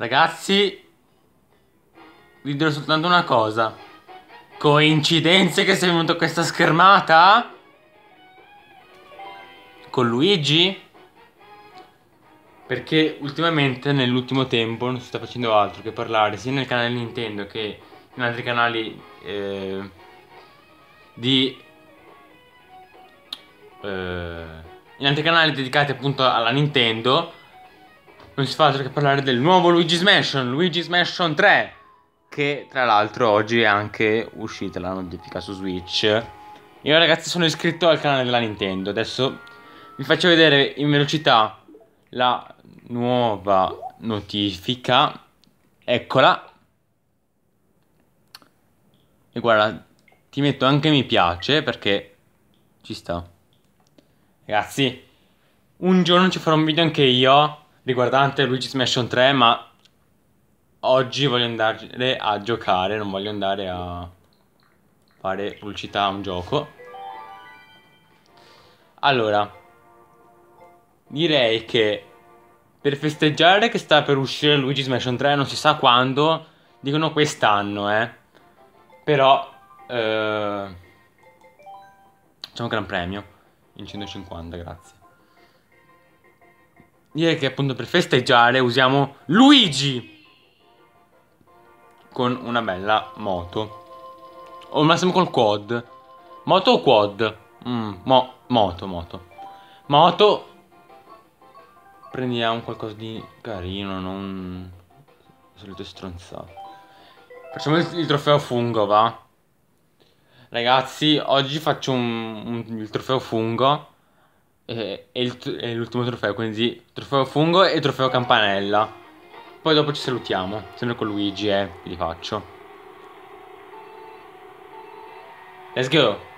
Ragazzi, vi dirò soltanto una cosa. Coincidenze che sia venuta questa schermata? Con Luigi? Perché ultimamente, nell'ultimo tempo, non si sta facendo altro che parlare sia nel canale Nintendo che in altri canali eh, di... Eh, in altri canali dedicati appunto alla Nintendo non si fa altro che parlare del nuovo Luigi's Mansion, Luigi's Mansion 3 che tra l'altro oggi è anche uscita la notifica su Switch. Io ragazzi sono iscritto al canale della Nintendo. Adesso vi faccio vedere in velocità la nuova notifica. Eccola. E guarda ti metto anche mi piace perché ci sta. Ragazzi un giorno ci farò un video anche io riguardante Luigi's Mansion 3 ma oggi voglio andare a giocare non voglio andare a fare pubblicità a un gioco. Allora direi che per festeggiare che sta per uscire Luigi's Mansion 3 non si sa quando dicono quest'anno eh. Però eh, facciamo un gran premio in 150 grazie direi che appunto per festeggiare usiamo Luigi con una bella moto o al massimo col quad moto o quad? Mm, mo moto moto moto prendiamo qualcosa di carino, non solito stronzato. Facciamo il, il, trofeo fungo, va? Ragazzi, oggi faccio un, un, il trofeo fungo e, e l'ultimo trofeo, quindi trofeo fungo e trofeo campanella. Poi dopo ci salutiamo, sempre con Luigi, eh, li faccio. Let's go!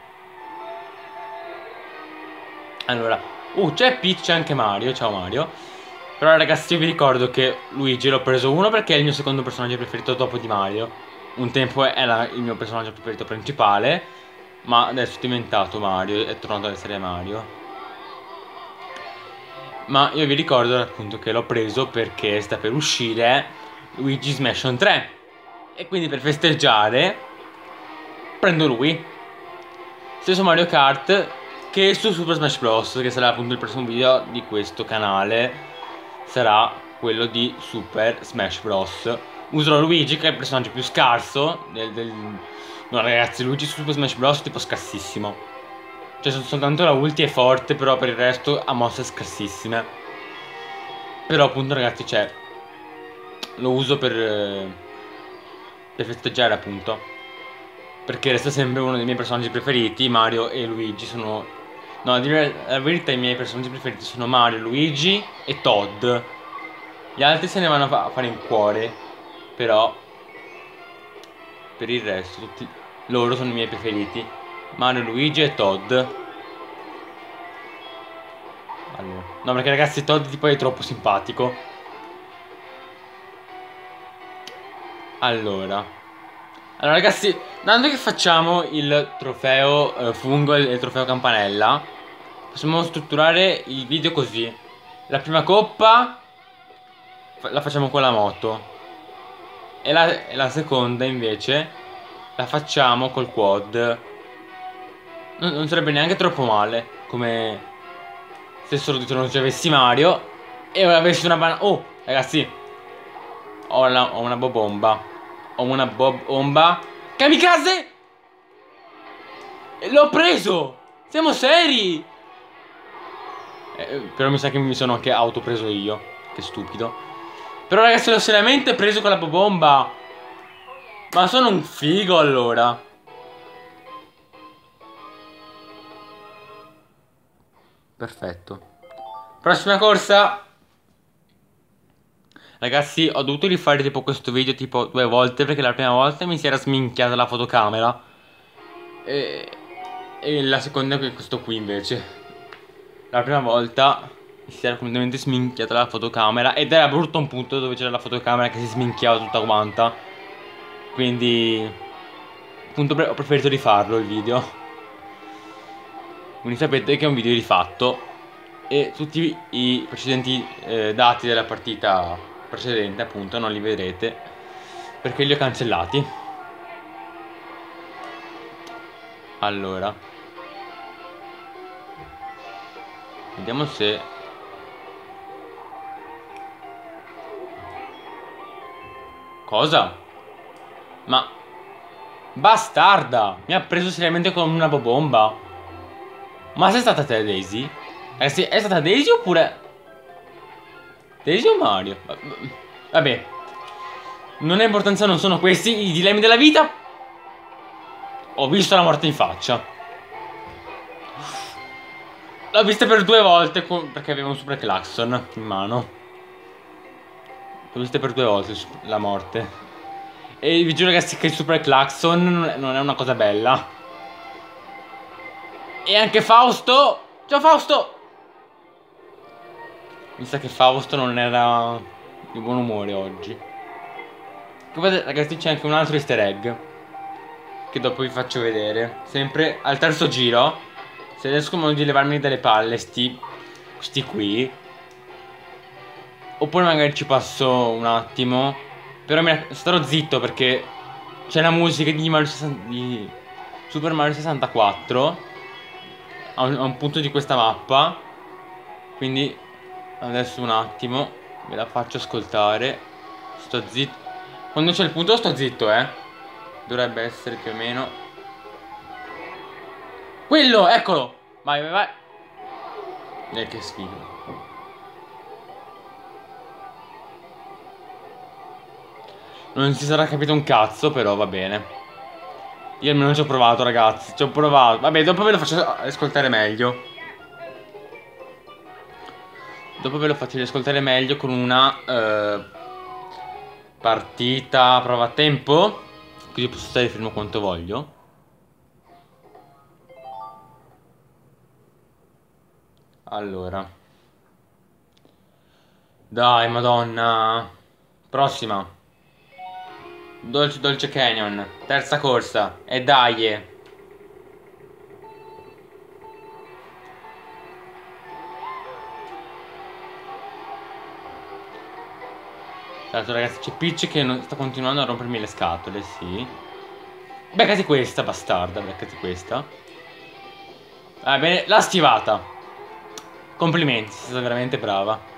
Allora, Uh, c'è Peach e anche Mario. Ciao Mario. Però ragazzi io vi ricordo che Luigi l'ho preso uno perché è il mio secondo personaggio preferito dopo di Mario. Un tempo era il mio personaggio preferito principale. Ma adesso è diventato Mario. È tornato ad essere Mario. Ma io vi ricordo appunto che l'ho preso perché sta per uscire Luigi's Mansion 3. E quindi per festeggiare prendo lui. Stesso Mario Kart che su Super Smash Bros. che sarà appunto il prossimo video di questo canale sarà quello di Super Smash Bros. Userò Luigi che è il personaggio più scarso del, del... No ragazzi, Luigi su Super Smash Bros. è tipo scarsissimo. Cioè soltanto la ulti è forte, però per il resto ha mosse scarsissime. Però appunto ragazzi, cioè... Lo uso per... Per festeggiare appunto. Perché resta sempre uno dei miei personaggi preferiti, Mario e Luigi sono No, a dire la verità i miei personaggi preferiti sono Mario, Luigi e Todd. Gli altri se ne vanno a fare in cuore. Però per il resto tutti loro sono i miei preferiti. Mario, Luigi e Todd. Allora. No, perché ragazzi Todd tipo è troppo simpatico. Allora. Allora ragazzi, dato che facciamo il trofeo eh, fungo e il trofeo campanella, possiamo strutturare il video così. La prima coppa la facciamo con la moto. E la, e la seconda invece la facciamo col quad. Non, non, sarebbe neanche troppo male, come se solo non ci avessi Mario e avessi una banana. Oh, ragazzi, ho, la, ho una bobomba. Ho una bomba. Kamikaze! L'ho preso! Siamo seri! Eh, però mi sa che mi sono anche autopreso io. Che stupido. Però ragazzi l'ho seriamente preso con la bomba. Ma sono un figo allora. Perfetto. Prossima corsa. Ragazzi, ho dovuto rifare tipo questo video tipo due volte perché la prima volta mi si era sminchiata la fotocamera. E, e la seconda è questo qui invece. La prima volta mi si era completamente sminchiata la fotocamera ed era brutto un punto dove c'era la fotocamera che si sminchiava tutta quanta. Quindi... Appunto ho preferito rifarlo il video. Quindi sapete che è un video rifatto. E tutti i precedenti eh, dati della partita precedente, appunto, non li vedrete. Perché li ho cancellati. Allora. Vediamo se... Cosa? Ma... Bastarda! Mi ha preso seriamente con una bomba. Ma sei stata te, Daisy? Eh sì, è stata Daisy oppure... Daisy o Mario? Vabbè. Non ha importanza, non sono questi i dilemmi della vita. Ho visto la morte in faccia. L'ho vista per due volte perché avevo un super claxon in mano. L'ho vista per due volte la morte. E vi giuro ragazzi che il super claxon non è una cosa bella. E anche Fausto. Ciao Fausto. Mi sa che Fausto non era di buon umore oggi. Come ragazzi c'è anche un altro easter egg. Che dopo vi faccio vedere. Sempre al terzo giro. Se riesco di levarmi dalle palle sti, sti qui. Oppure magari ci passo un attimo. Però mi, starò zitto perché c'è la musica di, Mario 60, di Super Mario 64 a un, a un punto di questa mappa. Quindi Adesso un attimo, ve la faccio ascoltare. Sto zitto. Quando c'è il punto sto zitto, eh. Dovrebbe essere più o meno. Quello, eccolo. Vai, vai, vai. E eh, che sfigo. Non si sarà capito un cazzo, però va bene. Io almeno ci ho provato, ragazzi. Ci ho provato. Vabbè, dopo ve lo faccio ascoltare meglio. Dopo ve lo faccio riascoltare meglio con una uh, partita prova a tempo. Così posso stare fermo quanto voglio. Allora. Dai, madonna. Prossima. Dolce Dolce Canyon. Terza corsa. E dai. L'altro ragazzi c'è Peach che non, sta continuando a rompermi le scatole, sì. Beccati questa, bastarda, beccati questa. Va bene, l'ha stivata. Complimenti, sei stata veramente brava.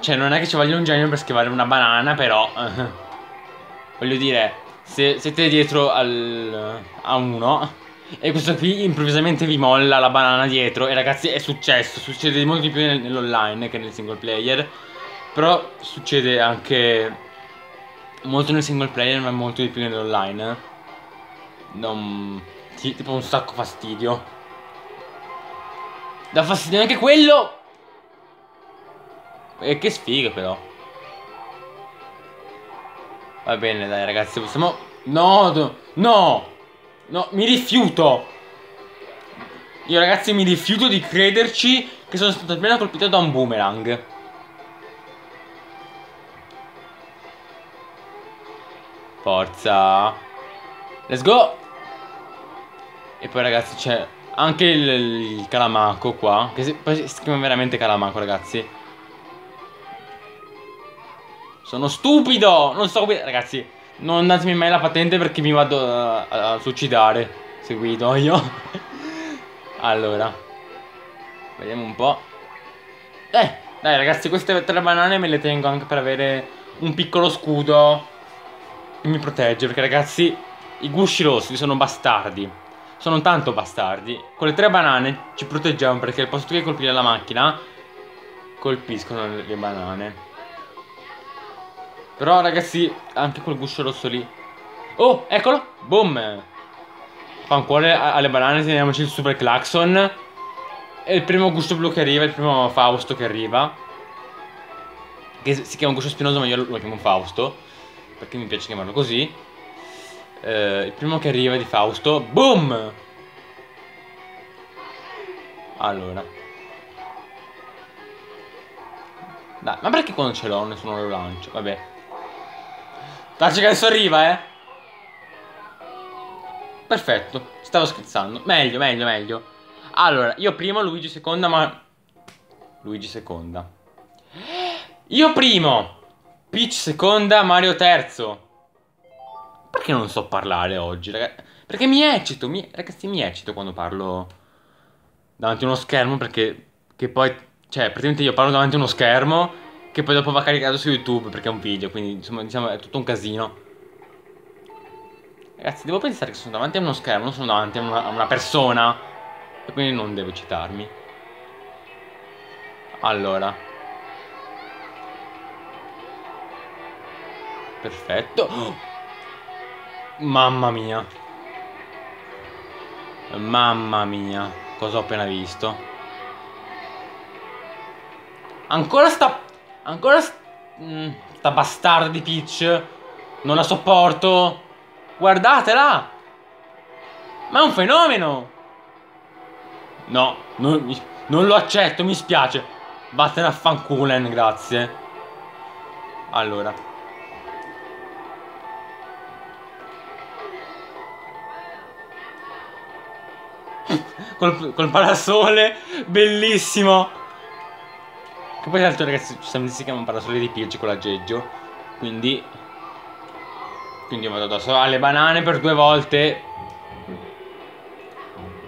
Cioè, non è che ci voglia un genio per schivare una banana, però... voglio dire, se siete dietro al, a uno e questo qui improvvisamente vi molla la banana dietro E ragazzi è successo Succede molto di più nell'online che nel single player Però succede anche Molto nel single player ma molto di più nell'online Non... Sì, tipo un sacco fastidio. Da fastidio anche quello E che sfiga però Va bene dai ragazzi possiamo No No No, mi rifiuto. Io ragazzi mi rifiuto di crederci che sono stato appena colpito da un boomerang. Forza. Let's go. E poi ragazzi c'è anche il, il, calamaco qua. Che si, poi si chiama veramente calamaco ragazzi. Sono stupido. Non so come... Ragazzi non datemi mai la patente perché mi vado a, a, a suicidare. Seguito io. allora. Vediamo un po'. Eh, dai ragazzi, queste tre banane me le tengo anche per avere un piccolo scudo che mi protegge. Perché ragazzi, i gusci rossi sono bastardi. Sono tanto bastardi. Con le tre banane ci proteggiamo perché al posto che colpire la macchina, colpiscono le banane. Però ragazzi, anche quel guscio rosso lì. Oh, eccolo! Boom! Fa un cuore alle banane, teniamoci il super claxon. E il primo gusto blu che arriva, il primo Fausto che arriva. Che si chiama guscio spinoso, ma io lo chiamo Fausto. Perché mi piace chiamarlo così. Eh, il primo che arriva di Fausto. Boom! Allora. Dai, ma perché quando ce l'ho nessuno lo lancia? Vabbè. Dacci che adesso arriva, eh. Perfetto, stavo scherzando. Meglio, meglio, meglio. Allora, io prima Luigi seconda, ma... Luigi seconda. Io primo. Peach seconda, Mario terzo. Perché non so parlare oggi, ragazzi? Perché mi eccito, mi... ragazzi, mi eccito quando parlo davanti a uno schermo perché che poi, cioè, praticamente io parlo davanti a uno schermo che poi dopo va caricato su YouTube perché è un video, quindi insomma, diciamo, è tutto un casino. Ragazzi, devo pensare che sono davanti a uno schermo, non sono davanti a una, a una persona e quindi non devo citarmi. Allora. Perfetto. Mamma mia. Mamma mia. Cosa ho appena visto? Ancora sta... Ancora. Mm, sta bastarda di Peach. Non la sopporto. Guardatela. Ma è un fenomeno. No, non, non lo accetto, mi spiace. Vattene a fanculen, grazie. Allora. col, col parasole, bellissimo. Che poi l'altro ragazzi, giustamente si chiama un parasole di Peach con l'aggeggio. Quindi... Quindi io vado addosso alle banane per due volte.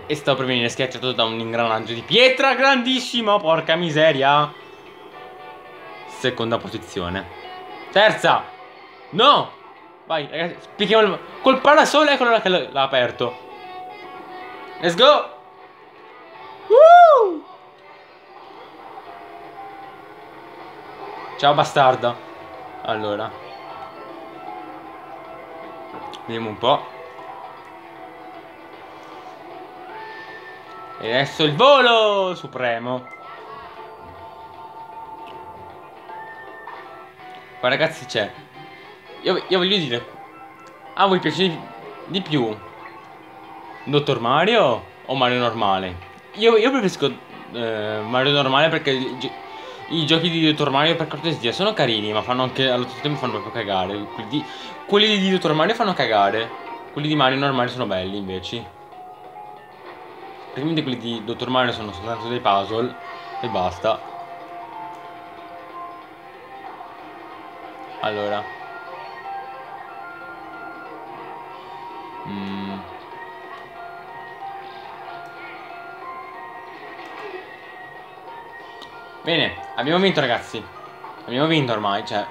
E sto per venire schiacciato da un ingranaggio di pietra grandissimo, porca miseria. Seconda posizione. Terza. No. Vai, ragazzi, spicchiamo il... Col parasole, eccolo là che l'ha aperto. Let's go. Woo! Ciao bastardo. Allora. Vediamo un po'. E adesso il volo supremo. Ma ragazzi c'è. Io, io, voglio dire. A voi piace di, più Dottor Mario o Mario normale? Io, io preferisco eh, Mario normale perché i, giochi di Dottor Mario per cortesia sono carini, ma fanno anche allo stesso tempo fanno proprio cagare. Quelli di, quelli di Dottor Mario fanno cagare. Quelli di Mario normale sono belli invece. Praticamente quelli di Dottor Mario sono soltanto dei puzzle e basta. Allora. Mm. Bene, abbiamo vinto ragazzi. Abbiamo vinto ormai, cioè.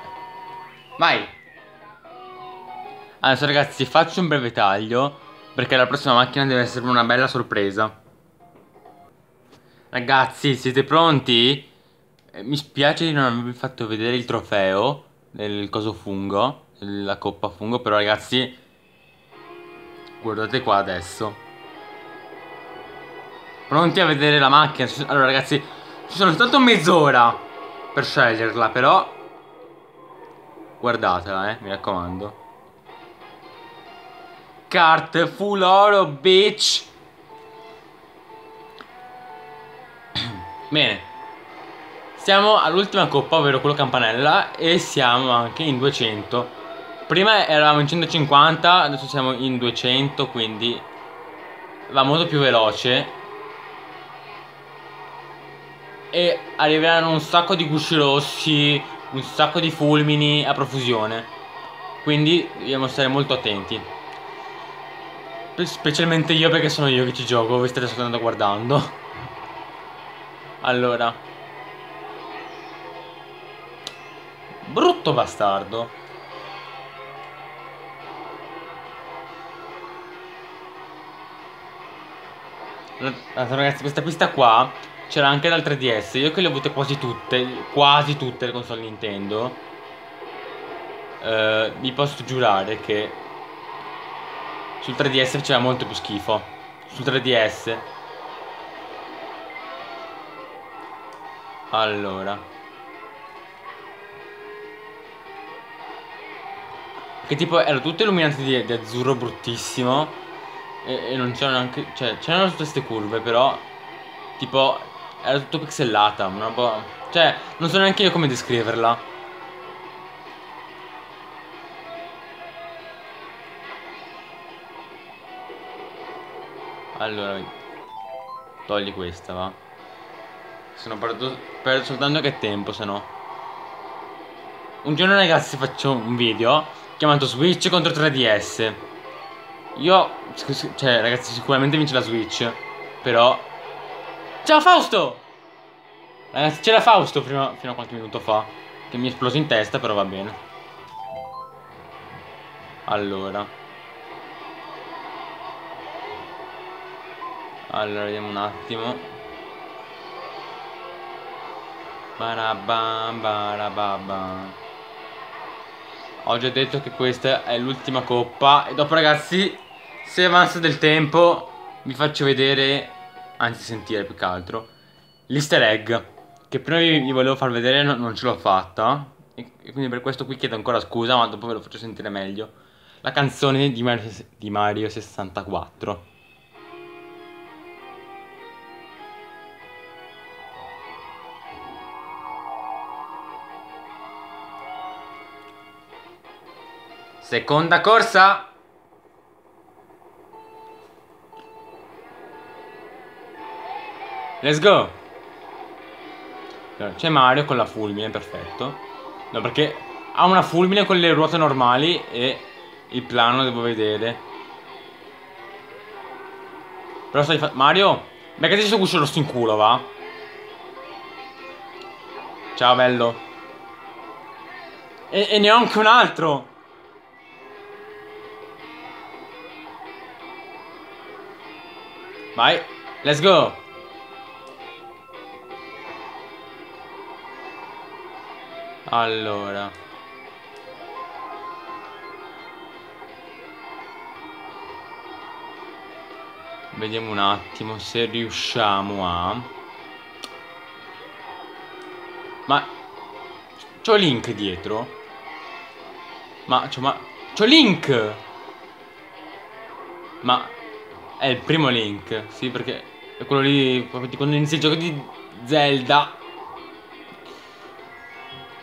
Vai. Adesso ragazzi faccio un breve taglio perché la prossima macchina deve essere una bella sorpresa. Ragazzi, siete pronti? Eh, mi spiace di non avervi fatto vedere il trofeo del coso fungo, la coppa fungo, però ragazzi, guardate qua adesso. Pronti a vedere la macchina? Allora ragazzi, ci sono soltanto mezz'ora per sceglierla, però guardatela, eh, mi raccomando. Kart full oro, bitch! Bene. Siamo all'ultima coppa, ovvero quello campanella, e siamo anche in 200. Prima eravamo in 150, adesso siamo in 200, quindi va molto più veloce. E arriveranno un sacco di gusci rossi, un sacco di fulmini a profusione. Quindi dobbiamo stare molto attenti. Specialmente io perché sono io che ci gioco, voi state soltanto guardando. Allora. Brutto bastardo. Allora, ragazzi, questa pista qua c'era anche dal 3DS. Io che le ho avute quasi tutte, quasi tutte le console Nintendo. Uh, vi posso giurare che sul 3DS faceva molto più schifo. Sul 3DS Allora Che tipo erano tutte illuminate di, di azzurro bruttissimo E, e non c'erano neanche Cioè c'erano tutte queste curve però Tipo Era tutto pixellata una roba Cioè non so neanche io come descriverla Allora Togli questa va sono perduto, perdo soltanto che tempo, se no. un giorno ragazzi faccio un video chiamato Switch contro 3DS. Io, cioè ragazzi sicuramente vince la Switch, però... Ciao Fausto! Ragazzi c'era Fausto prima, fino a qualche minuto fa, che mi è esploso in testa, però va bene. Allora. Allora, vediamo un attimo. Barabam, barabam. Ho già detto che questa è l'ultima coppa E dopo ragazzi Se avanza del tempo Vi faccio vedere Anzi sentire più che altro L'easter egg Che prima vi, volevo far vedere non, non ce l'ho fatta e, e, quindi per questo qui chiedo ancora scusa Ma dopo ve lo faccio sentire meglio La canzone di Mario, di Mario 64 Seconda corsa. Let's go. C'è Mario con la fulmine, perfetto. No, perché ha una fulmine con le ruote normali e il plano devo vedere. Però stai fa... Mario, beccati questo guscio rosso in culo, va? Ciao, bello. E, e ne ho anche un altro. Vai, let's go. Allora. Vediamo un attimo se riusciamo a... Ma... C'ho Link dietro? Ma... C'ho ma... C'ho Link! Ma... È il primo Link, sì, perché è quello lì, quando inizi il gioco di Zelda.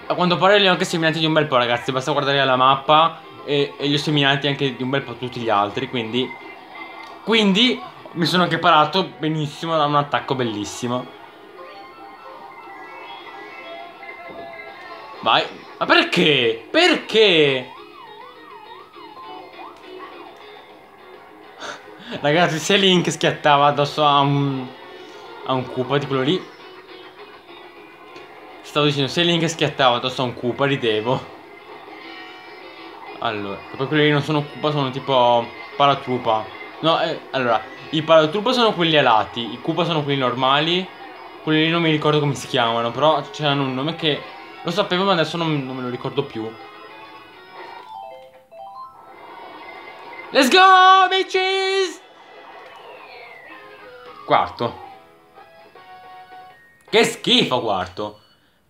A quanto pare li ho anche seminati di un bel po', ragazzi, basta guardare la mappa e, e li ho seminati anche di un bel po' tutti gli altri, quindi... Quindi mi sono anche parato benissimo da un attacco bellissimo. Vai. Ma perché? Perché? Ragazzi, se Link schiattava addosso a un... A un Koopa, di quello lì... Stavo dicendo, se Link schiattava addosso a un Koopa, ridevo. Allora, poi quelli lì non sono Koopa, sono tipo... Paratrupa. No, eh, allora, i Paratrupa sono quelli alati, i Koopa sono quelli normali. Quelli lì non mi ricordo come si chiamano, però c'erano un nome che... Lo sapevo, ma adesso non, non me lo ricordo più. Let's go, bitches! Quarto. Che schifo, quarto.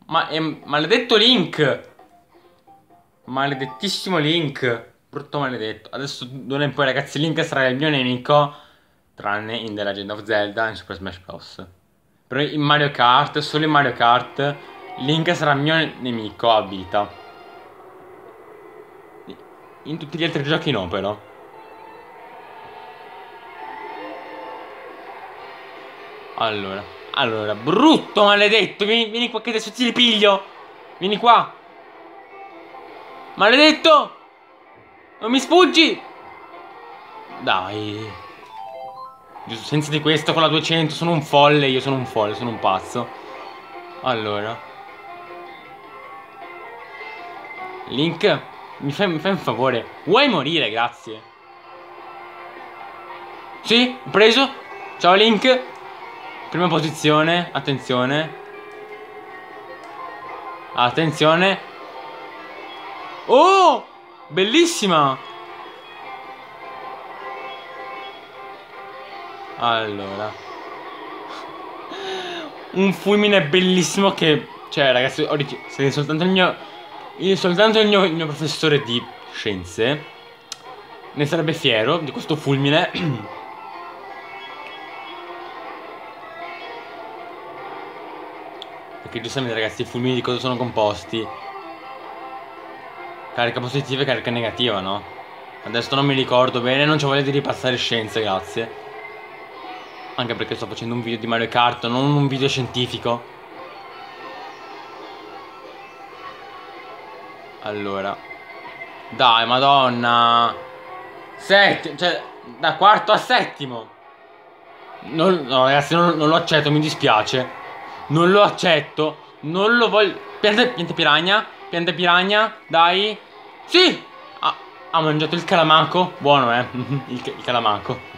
Ma è maledetto Link. Maledettissimo Link. Brutto maledetto. Adesso d'ora in poi, ragazzi, Link sarà il mio nemico. Tranne in The Legend of Zelda in Super Smash Bros. Però in Mario Kart, solo in Mario Kart, Link sarà il mio nemico a vita. In tutti gli altri giochi no, però. Allora, allora, brutto maledetto, vieni, vieni qua che adesso ti ripiglio. Vieni qua. Maledetto! Non mi sfuggi! Dai. Senza di questo con la 200 sono un folle, io sono un folle, sono un pazzo. Allora. Link, mi fai, mi fai un favore. Vuoi morire, grazie. Sì, preso. Ciao Link. Prima posizione, attenzione. Attenzione. Oh! Bellissima! Allora. Un fulmine bellissimo che... Cioè, ragazzi, se soltanto il mio... Soltanto il mio, il mio professore di scienze ne sarebbe fiero di questo fulmine Perché giustamente ragazzi i fulmini di cosa sono composti? Carica positiva e carica negativa, no? Adesso non mi ricordo bene, non voglia di ripassare scienze, grazie. Anche perché sto facendo un video di Mario Kart, non un video scientifico. Allora. Dai, madonna. Settimo, cioè, da quarto a settimo. Non, no, ragazzi, non, non, lo accetto, mi dispiace. Non lo accetto. Non lo voglio. Piante, piante piragna. Piante piragna. Dai. Sì! Ha, ha mangiato il calamaco. Buono, eh. il, il calamaco.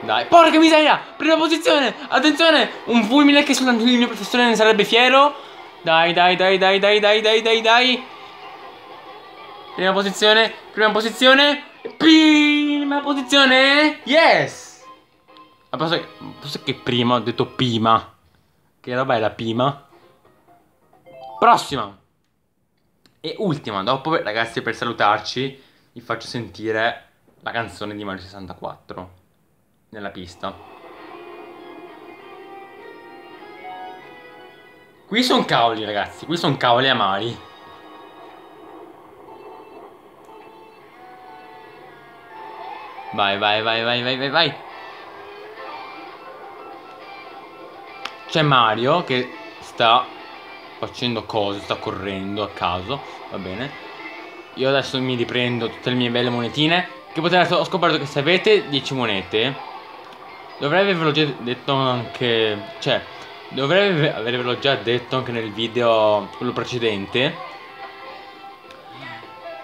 Dai, porca miseria! Prima posizione! Attenzione! Un fulmine che soltanto il mio professore ne sarebbe fiero. Dai, dai, dai, dai, dai, dai, dai, dai, dai. Prima posizione, prima posizione. Prima posizione. Yes! A posto che, posso che prima ho detto prima. Che roba è la prima? Prossima. E ultima, dopo ragazzi per salutarci vi faccio sentire la canzone di Mario 64 nella pista. Qui sono cavoli ragazzi, qui sono cavoli amari. Vai, vai, vai, vai, vai, vai, vai. C'è Mario che sta facendo cose, sta correndo a caso, va bene. Io adesso mi riprendo tutte le mie belle monetine. Che potete, ho scoperto che se avete 10 monete Dovrei avervelo già detto anche... Cioè, dovrei avervelo già detto anche nel video, quello precedente.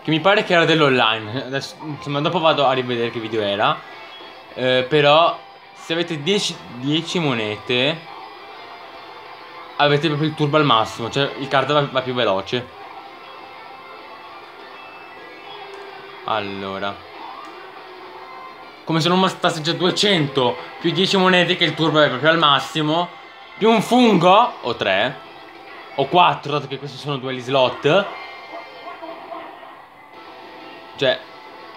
Che mi pare che era dell'online. Insomma, dopo vado a rivedere che video era. Eh, però, se avete 10, 10 monete, avete proprio il turbo al massimo. Cioè, il card va, va più veloce. Allora. Come se non bastasse già 200 più 10 monete che il turbo è proprio al massimo. Più un fungo o 3 o 4 dato che questi sono due slot. Cioè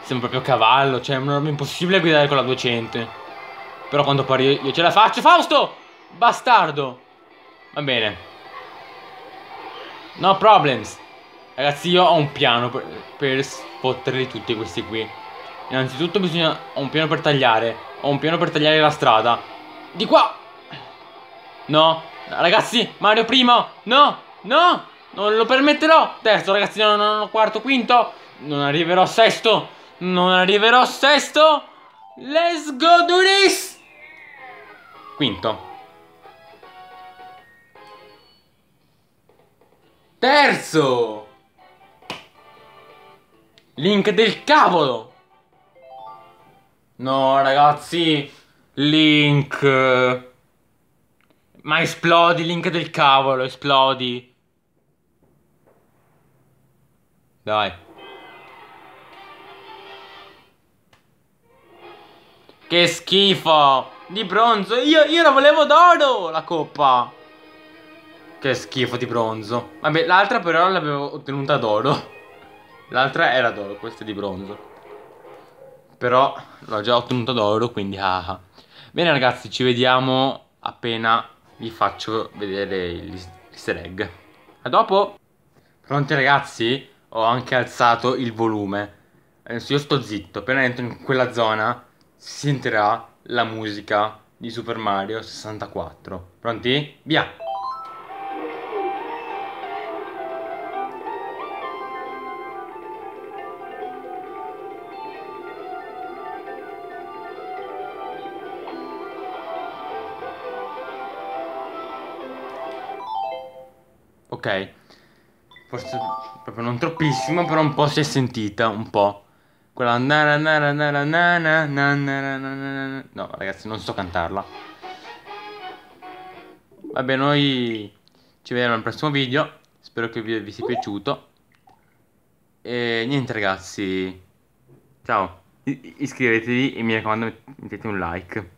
sembra proprio cavallo cioè è una roba impossibile guidare con la 200 però quando pare io, io ce la faccio Fausto! Bastardo va bene no problems ragazzi io ho un piano per, per sfotterli tutti questi qui Innanzitutto bisogna... Ho un piano per tagliare. Ho un piano per tagliare la strada. Di qua! No. Ragazzi, Mario primo. No, no. Non lo permetterò. Terzo, ragazzi, no, no, no. Quarto, quinto. Non arriverò sesto. Non arriverò sesto. Let's go do this. Quinto. Terzo. Link del cavolo. No, ragazzi. Link. Ma esplodi, Link del cavolo, esplodi. Dai. Che schifo. Di bronzo. Io, io la volevo d'oro, la coppa. Che schifo di bronzo. Vabbè, l'altra però l'avevo ottenuta d'oro. L'altra era d'oro, questa è di bronzo. Però l'ho già ottenuto d'oro, quindi ah, ah. Bene ragazzi, ci vediamo appena vi faccio vedere l'easter egg. A dopo! Pronti ragazzi? Ho anche alzato il volume. Adesso io sto zitto, appena entro in quella zona si sentirà la musica di Super Mario 64. Pronti? Via! Ok? Forse proprio non troppissimo, però un po' si è sentita, un po'. Quella No, ragazzi, non so cantarla. Vabbè, noi ci vediamo al prossimo video. Spero che vi, vi sia piaciuto. E niente, ragazzi. Ciao. Iscrivetevi e mi raccomando mettete un like.